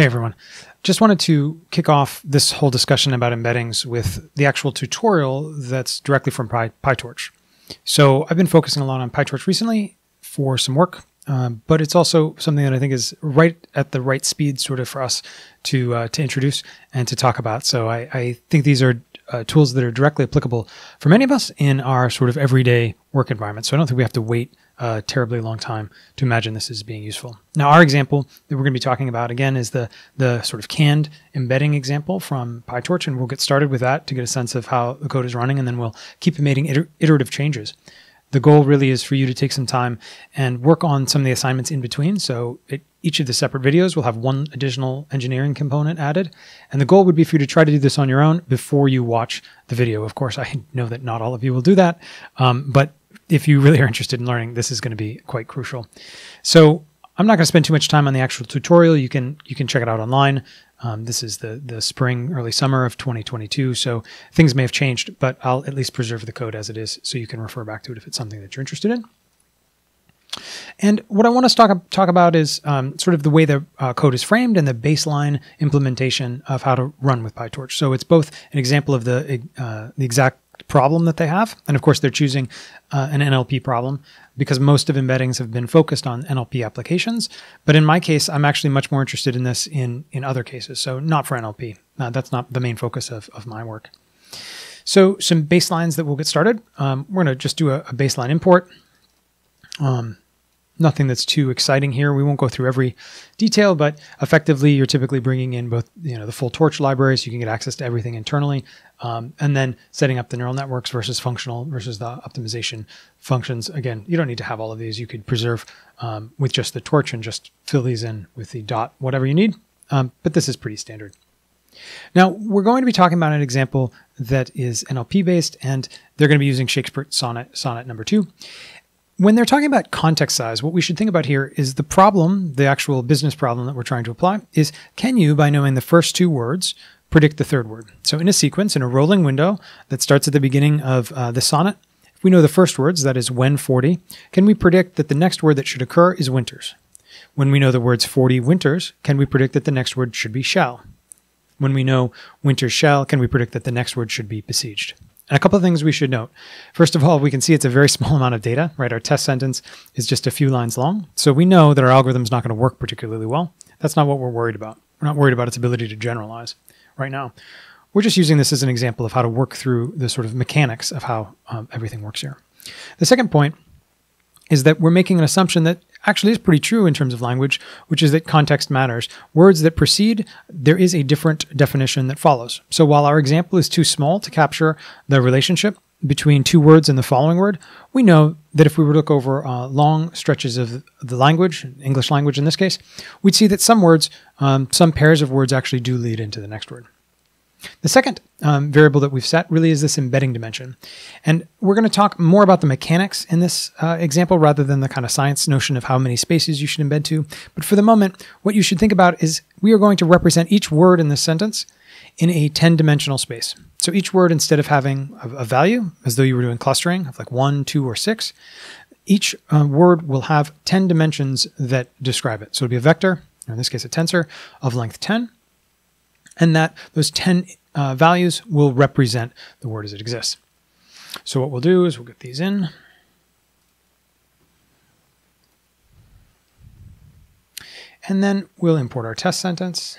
Hey everyone. Just wanted to kick off this whole discussion about embeddings with the actual tutorial that's directly from Py- PyTorch. So I've been focusing a lot on PyTorch recently for some work, um, but it's also something that I think is right at the right speed, sort of, for us to uh, to introduce and to talk about. So I, I think these are uh, tools that are directly applicable for many of us in our sort of everyday work environment. So I don't think we have to wait a terribly long time to imagine this is being useful. Now, our example that we're going to be talking about again is the the sort of canned embedding example from PyTorch, and we'll get started with that to get a sense of how the code is running, and then we'll keep making iter- iterative changes. The goal really is for you to take some time and work on some of the assignments in between. So it, each of the separate videos will have one additional engineering component added. And the goal would be for you to try to do this on your own before you watch the video. Of course, I know that not all of you will do that, um, but if you really are interested in learning, this is going to be quite crucial. So I'm not going to spend too much time on the actual tutorial. You can you can check it out online. Um, this is the the spring, early summer of 2022, so things may have changed, but I'll at least preserve the code as it is, so you can refer back to it if it's something that you're interested in. And what I want to talk talk about is um, sort of the way the uh, code is framed and the baseline implementation of how to run with PyTorch. So it's both an example of the uh, the exact problem that they have. And of course, they're choosing uh, an NLP problem because most of embeddings have been focused on NLP applications. But in my case, I'm actually much more interested in this in, in other cases. So not for NLP. Uh, that's not the main focus of, of my work. So some baselines that we'll get started. Um, we're going to just do a, a baseline import. Um, nothing that's too exciting here. We won't go through every detail, but effectively, you're typically bringing in both you know the full torch library, so you can get access to everything internally, um, and then setting up the neural networks versus functional versus the optimization functions. Again, you don't need to have all of these. You could preserve um, with just the torch and just fill these in with the dot whatever you need. Um, but this is pretty standard. Now, we're going to be talking about an example that is NLP based, and they're going to be using Shakespeare Sonnet, Sonnet number two. When they're talking about context size, what we should think about here is the problem, the actual business problem that we're trying to apply, is can you, by knowing the first two words, predict the third word? So, in a sequence, in a rolling window that starts at the beginning of uh, the sonnet, if we know the first words, that is when 40, can we predict that the next word that should occur is winters? When we know the words 40 winters, can we predict that the next word should be shall? When we know winters shall, can we predict that the next word should be besieged? And a couple of things we should note. First of all, we can see it's a very small amount of data, right? Our test sentence is just a few lines long. So we know that our algorithm is not going to work particularly well. That's not what we're worried about. We're not worried about its ability to generalize right now. We're just using this as an example of how to work through the sort of mechanics of how um, everything works here. The second point is that we're making an assumption that actually is pretty true in terms of language, which is that context matters. Words that precede, there is a different definition that follows. So while our example is too small to capture the relationship between two words and the following word, we know that if we were to look over uh, long stretches of the language, English language in this case, we'd see that some words, um, some pairs of words actually do lead into the next word. The second um, variable that we've set really is this embedding dimension. And we're going to talk more about the mechanics in this uh, example rather than the kind of science notion of how many spaces you should embed to. But for the moment, what you should think about is we are going to represent each word in this sentence in a 10 dimensional space. So each word, instead of having a, a, value, as though you were doing clustering of like one, two, or six, each uh, word will have 10 dimensions that describe it. So it'll be a vector, or in this case, a tensor of length 10 and that those 10 uh, values will represent the word as it exists. So what we'll do is we'll get these in. And then we'll import our test sentence.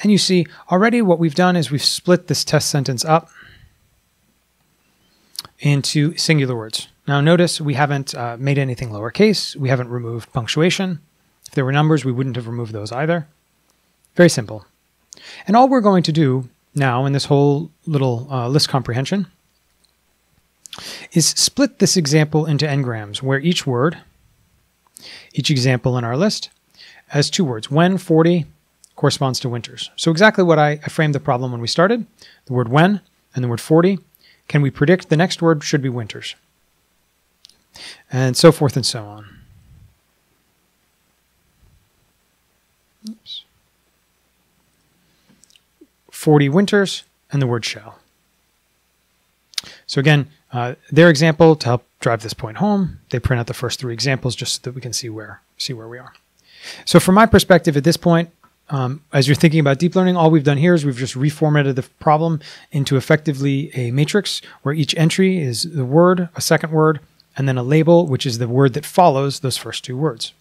And you see already what we've done is we've split this test sentence up into singular words. Now notice we haven't uh, made anything lowercase. We haven't removed punctuation. If there were numbers, we wouldn't have removed those either. Very simple. And all we're going to do now in this whole little uh, list comprehension is split this example into n-grams, where each word, each example in our list, has two words. When 40 corresponds to winters. So exactly what I, I framed the problem when we started, the word when and the word 40. Can we predict the next word should be winters? and so forth and so on. Oops. 40 winters and the word shall. So again, uh, their example to help drive this point home. They print out the first three examples just so that we can see where see where we are. So from my perspective at this point, um, as you're thinking about deep learning, all we've done here is we've just reformatted the problem into effectively a matrix where each entry is the word, a second word, and then a label, which is the word that follows those first two words.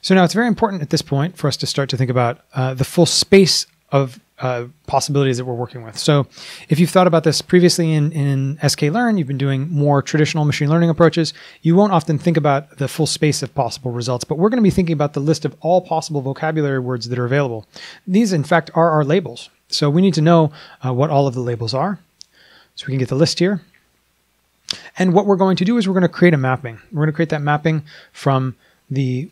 So now it's very important at this point for us to start to think about uh, the full space of uh, possibilities that we're working with. So if you've thought about this previously in, in sklearn, you've been doing more traditional machine learning approaches, you won't often think about the full space of possible results, but we're going to be thinking about the list of all possible vocabulary words that are available. These, in fact, are our labels. So we need to know uh, what all of the labels are. So we can get the list here. And what we're going to do is we're going to create a mapping. We're going to create that mapping from the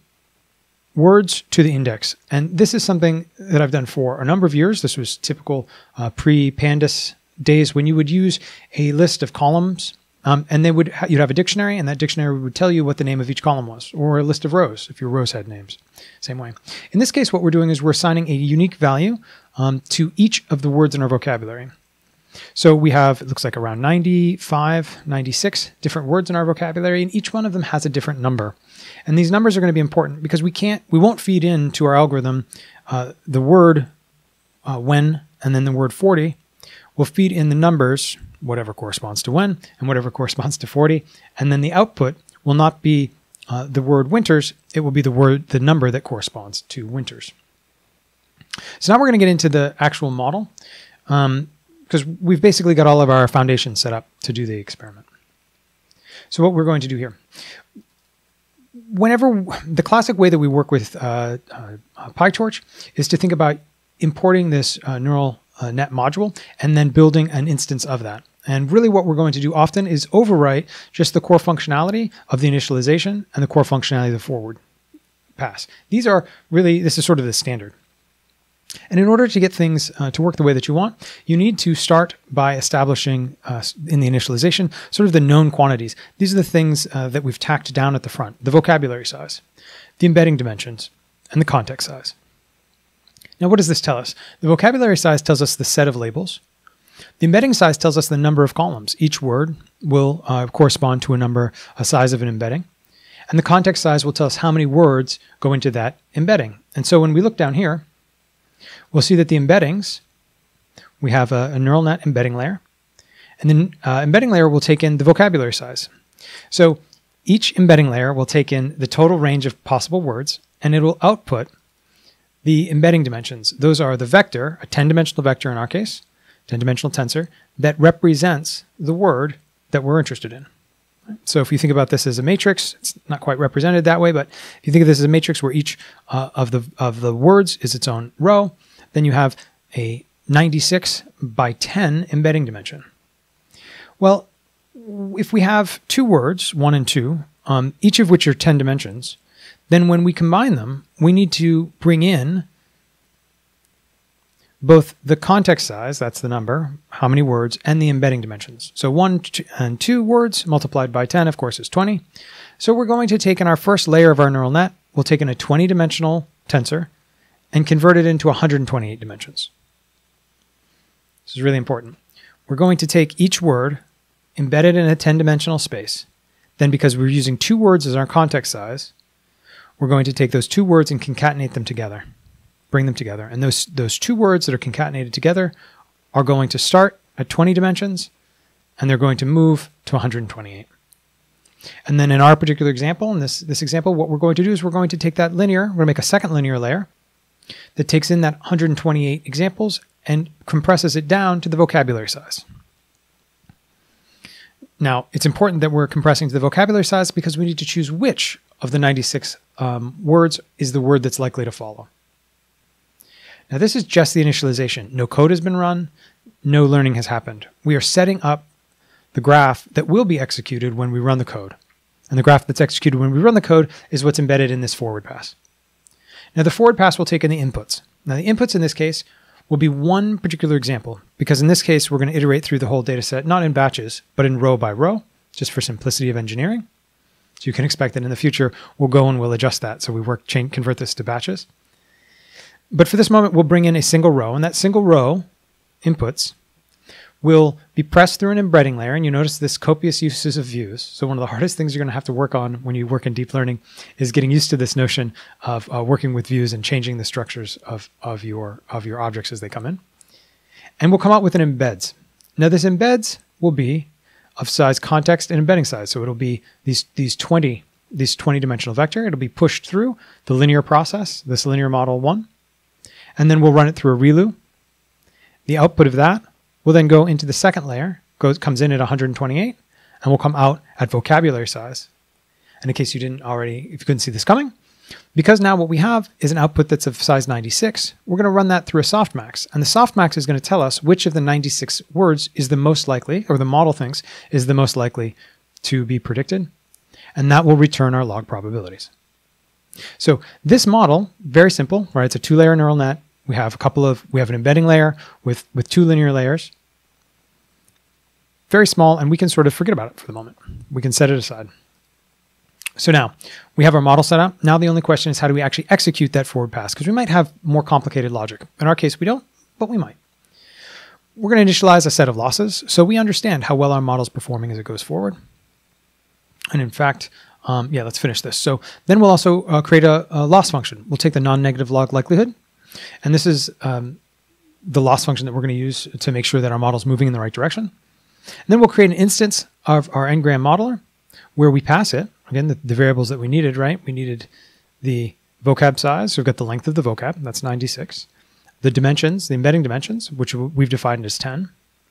words to the index. And this is something that I've done for a number of years. This was typical uh, pre-pandas days when you would use a list of columns um, and they would ha- you'd have a dictionary and that dictionary would tell you what the name of each column was or a list of rows if your rows had names same way in this case what we're doing is we're assigning a unique value um, to each of the words in our vocabulary so we have, it looks like around 95, 96 different words in our vocabulary, and each one of them has a different number. And these numbers are going to be important because we can't, we won't feed into our algorithm uh, the word uh, when and then the word 40. We'll feed in the numbers, whatever corresponds to when and whatever corresponds to 40. And then the output will not be uh, the word winters, it will be the word, the number that corresponds to winters. So now we're going to get into the actual model. Um, because we've basically got all of our foundations set up to do the experiment. So what we're going to do here, whenever the classic way that we work with uh, uh, PyTorch is to think about importing this uh, neural uh, net module and then building an instance of that. And really what we're going to do often is overwrite just the core functionality of the initialization and the core functionality of the forward pass. These are really, this is sort of the standard. And in order to get things uh, to work the way that you want, you need to start by establishing uh, in the initialization sort of the known quantities. These are the things uh, that we've tacked down at the front the vocabulary size, the embedding dimensions, and the context size. Now, what does this tell us? The vocabulary size tells us the set of labels. The embedding size tells us the number of columns. Each word will uh, correspond to a number, a size of an embedding. And the context size will tell us how many words go into that embedding. And so when we look down here, we'll see that the embeddings, we have a, a neural net embedding layer, and then uh, embedding layer will take in the vocabulary size. So each embedding layer will take in the total range of possible words, and it will output the embedding dimensions. Those are the vector, a 10-dimensional vector in our case, 10-dimensional tensor, that represents the word that we're interested in. So if you think about this as a matrix, it's not quite represented that way, but if you think of this as a matrix where each uh, of the of the words is its own row, then you have a 96 by 10 embedding dimension. Well, if we have two words, one and two, um, each of which are 10 dimensions, then when we combine them, we need to bring in both the context size, that's the number, how many words, and the embedding dimensions. So one and two words multiplied by 10, of course, is 20. So we're going to take in our first layer of our neural net, we'll take in a 20 dimensional tensor and convert it into 128 dimensions. This is really important. We're going to take each word, embed it in a 10 dimensional space. Then, because we're using two words as our context size, we're going to take those two words and concatenate them together bring them together. And those, those two words that are concatenated together are going to start at 20 dimensions and they're going to move to 128. And then in our particular example, in this, this example, what we're going to do is we're going to take that linear, we're going to make a second linear layer that takes in that 128 examples and compresses it down to the vocabulary size. Now, it's important that we're compressing to the vocabulary size because we need to choose which of the 96 um, words is the word that's likely to follow. Now, this is just the initialization. No code has been run, no learning has happened. We are setting up the graph that will be executed when we run the code. And the graph that's executed when we run the code is what's embedded in this forward pass. Now, the forward pass will take in the inputs. Now, the inputs in this case will be one particular example, because in this case, we're going to iterate through the whole data set, not in batches, but in row by row, just for simplicity of engineering. So you can expect that in the future, we'll go and we'll adjust that. So we work chain, convert this to batches. But for this moment, we'll bring in a single row, and that single row inputs will be pressed through an embedding layer. And you notice this copious uses of views. So one of the hardest things you're going to have to work on when you work in deep learning is getting used to this notion of uh, working with views and changing the structures of, of, your, of your objects as they come in. And we'll come out with an embeds. Now this embeds will be of size context and embedding size. So it'll be these, these 20 this 20 dimensional vector. It'll be pushed through the linear process, this linear model one, and then we'll run it through a ReLU. The output of that will then go into the second layer, goes, comes in at 128, and will come out at vocabulary size. And in case you didn't already, if you couldn't see this coming, because now what we have is an output that's of size 96, we're going to run that through a softmax. And the softmax is going to tell us which of the 96 words is the most likely, or the model thinks is the most likely to be predicted and that will return our log probabilities. So this model, very simple, right? It's a two-layer neural net. We have a couple of, we have an embedding layer with, with two linear layers. Very small, and we can sort of forget about it for the moment. We can set it aside. So now we have our model set up. Now the only question is how do we actually execute that forward pass? Because we might have more complicated logic. In our case, we don't, but we might. We're going to initialize a set of losses so we understand how well our model is performing as it goes forward. And in fact, um, yeah, let's finish this. So then we'll also uh, create a, a, loss function. We'll take the non-negative log likelihood, and this is um, the loss function that we're going to use to make sure that our model is moving in the right direction. And then we'll create an instance of our n-gram modeler where we pass it, again, the, the variables that we needed, right? We needed the vocab size, so we've got the length of the vocab, that's 96. The dimensions, the embedding dimensions, which we've defined as 10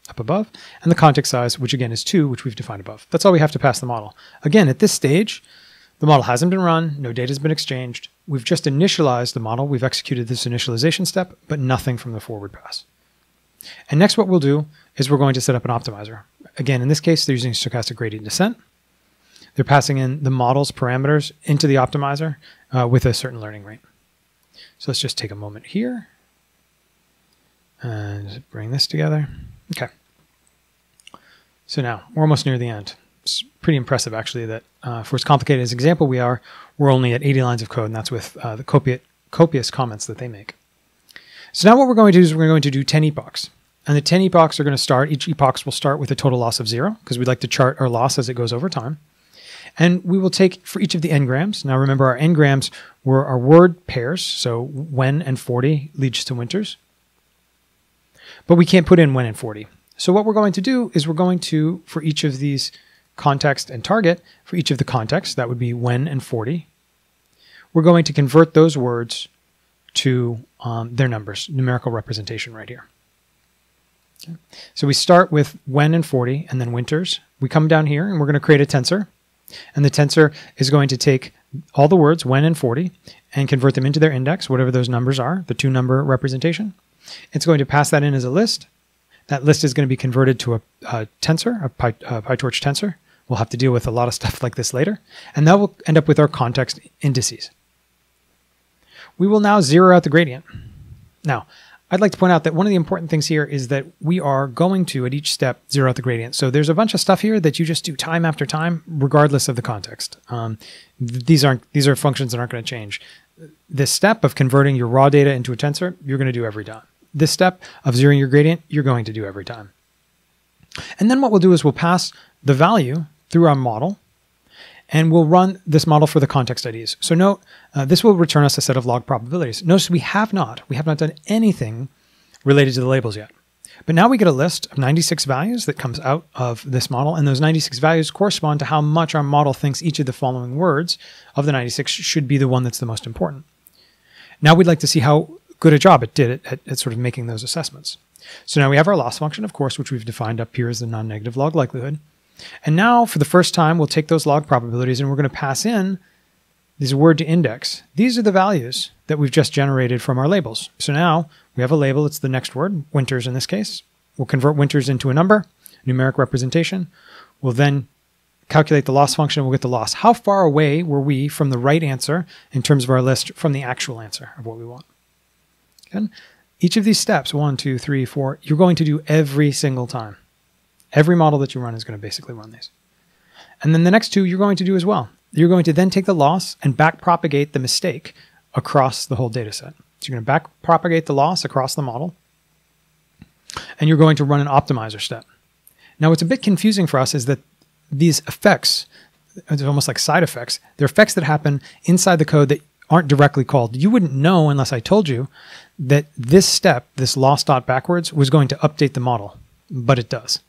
up above, and the context size, which again is 2, which we've defined above. That's all we have to pass the model. Again, at this stage, the model hasn't been run, no data has been exchanged. We've just initialized the model. We've executed this initialization step, but nothing from the forward pass. And next what we'll do is we're going to set up an optimizer. Again, in this case, they're using stochastic gradient descent. They're passing in the model's parameters into the optimizer uh, with a certain learning rate. So let's just take a moment here and bring this together. Okay. So now we're almost near the end. Pretty impressive, actually, that uh, for as complicated as example we are, we're only at 80 lines of code, and that's with uh, the copious, copious comments that they make. So now what we're going to do is we're going to do 10 epochs. And the 10 epochs are going to start, each epochs will start with a total loss of zero, because we'd like to chart our loss as it goes over time. And we will take for each of the n-grams. Now remember, our n-grams were our word pairs, so when and 40 leads to winters but we can't put in when and 40. So what we're going to do is we're going to, for each of these context and target, for each of the contexts, that would be when and 40, we're going to convert those words to um, their numbers, numerical representation right here. Okay. So we start with when and 40 and then winters. We come down here and we're going to create a tensor. And the tensor is going to take all the words when and 40 and convert them into their index, whatever those numbers are, the two number representation. It's going to pass that in as a list. That list is going to be converted to a, a tensor, a, Py, a PyTorch tensor. We'll have to deal with a lot of stuff like this later. And that will end up with our context indices. We will now zero out the gradient. Now, I'd like to point out that one of the important things here is that we are going to, at each step, zero out the gradient. So there's a bunch of stuff here that you just do time after time, regardless of the context. Um, these aren't these are functions that aren't going to change. This step of converting your raw data into a tensor, you're going to do every time this step of zeroing your gradient, you're going to do every time. And then what we'll do is we'll pass the value through our model and we'll run this model for the context IDs. So note, uh, this will return us a set of log probabilities. Notice we have not, we have not done anything related to the labels yet. But now we get a list of 96 values that comes out of this model, and those 96 values correspond to how much our model thinks each of the following words of the 96 should be the one that's the most important. Now we'd like to see how good a job it did at, at, sort of making those assessments. So now we have our loss function, of course, which we've defined up here as the non-negative log likelihood. And now for the first time, we'll take those log probabilities and we're going to pass in these word to index. These are the values that we've just generated from our labels. So now we have a label, it's the next word, winters in this case. We'll convert winters into a number, numeric representation. We'll then calculate the loss function, we'll get the loss. How far away were we from the right answer in terms of our list from the actual answer of what we want? Each of these steps, one, two, three, four, you're going to do every single time. Every model that you run is going to basically run these. And then the next two you're going to do as well. You're going to then take the loss and back propagate the mistake across the whole data set. So you're going to back propagate the loss across the model. and you're going to run an optimizer step. Now, what's a bit confusing for us is that these effects, it's almost like side effects, they're effects that happen inside the code that aren't directly called. You wouldn't know unless I told you that this step, this loss dot backwards, was going to update the model, but it does.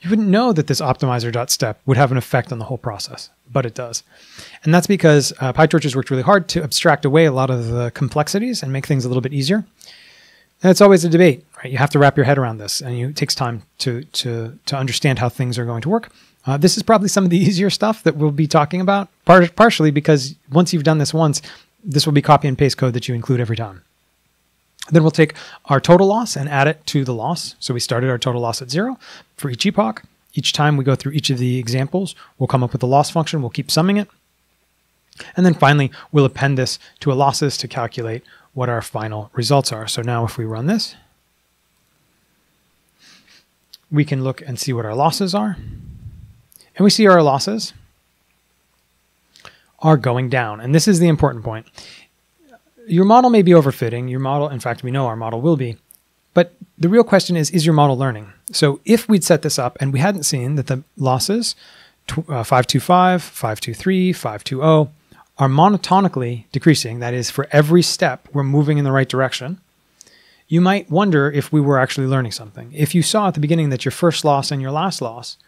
You wouldn't know that this optimizer dot step would have an effect on the whole process, but it does. And that's because uh, PyTorch has worked really hard to abstract away a lot of the complexities and make things a little bit easier. And it's always a debate, right? You have to wrap your head around this, and you, it takes time to to to understand how things are going to work. Uh, this is probably some of the easier stuff that we'll be talking about, par- partially because once you've done this once, this will be copy and paste code that you include every time. Then we'll take our total loss and add it to the loss. So we started our total loss at zero for each epoch. Each time we go through each of the examples, we'll come up with a loss function. We'll keep summing it. And then finally, we'll append this to a losses to calculate what our final results are. So now if we run this, we can look and see what our losses are. And we see our losses are going down. And this is the important point. Your model may be overfitting. Your model, in fact, we know our model will be. But the real question is, is your model learning? So if we'd set this up and we hadn't seen that the losses, uh, 525, 523, 520, are monotonically decreasing, that is, for every step, we're moving in the right direction, you might wonder if we were actually learning something. If you saw at the beginning that your first loss and your last loss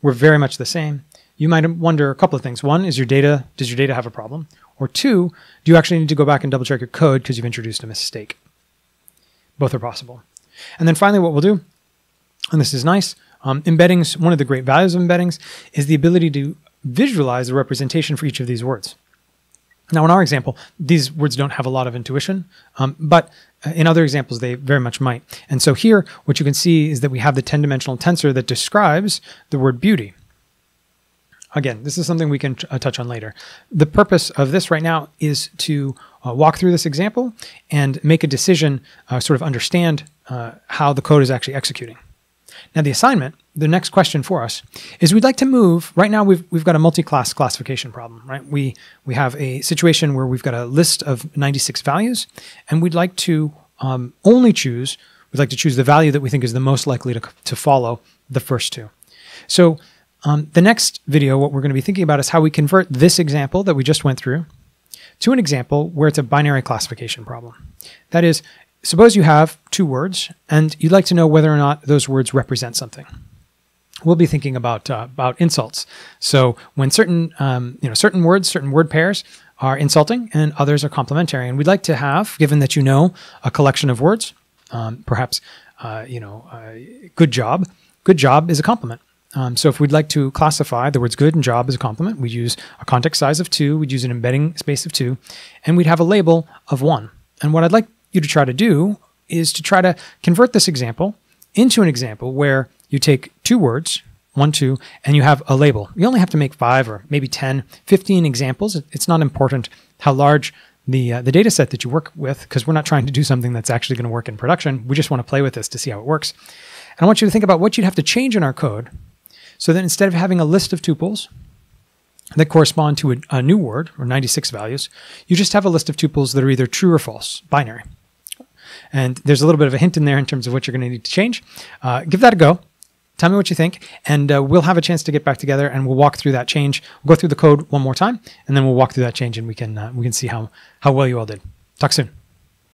were very much the same, you might wonder a couple of things. One, is your data, does your data have a problem? Or two, do you actually need to go back and double check your code because you've introduced a mistake? Both are possible. And then finally, what we'll do, and this is nice, um, embeddings, one of the great values of embeddings is the ability to visualize the representation for each of these words. Now, in our example, these words don't have a lot of intuition, um, but uh, in other examples, they very much might. And so here, what you can see is that we have the 10 dimensional tensor that describes the word beauty. Again, this is something we can uh, touch on later. The purpose of this right now is to uh, walk through this example and make a decision, uh, sort of understand uh, how the code is actually executing. Now, the assignment, the next question for us is we'd like to move. Right now, we've, we've got a multi-class classification problem, right? We, we have a situation where we've got a list of 96 values, and we'd like to um, only choose, we'd like to choose the value that we think is the most likely to, to follow the first two. So um, the next video, what we're going to be thinking about is how we convert this example that we just went through to an example where it's a binary classification problem. That is, suppose you have two words and you'd like to know whether or not those words represent something. We'll be thinking about uh, about insults. So when certain um, you know certain words, certain word pairs are insulting and others are complimentary, and we'd like to have, given that you know a collection of words, um, perhaps uh, you know, uh, good job. Good job is a compliment. Um, so if we'd like to classify the words good and job as a compliment, we'd use a context size of two, we'd use an embedding space of two, and we'd have a label of one. And what I'd like you to try to do is to try to convert this example into an example where you take two words, one, two, and you have a label. You only have to make five or maybe 10, 15 examples. It's not important how large the, uh, the data set that you work with because we're not trying to do something that's actually going to work in production. We just want to play with this to see how it works. And I want you to think about what you'd have to change in our code so that instead of having a list of tuples that correspond to a, a, new word or 96 values, you just have a list of tuples that are either true or false, binary. And there's a little bit of a hint in there in terms of what you're going to need to change. Uh, give that a go. Tell me what you think, and uh, we'll have a chance to get back together and we'll walk through that change. We'll go through the code one more time, and then we'll walk through that change, and we can uh, we can see how how well you all did. Talk soon.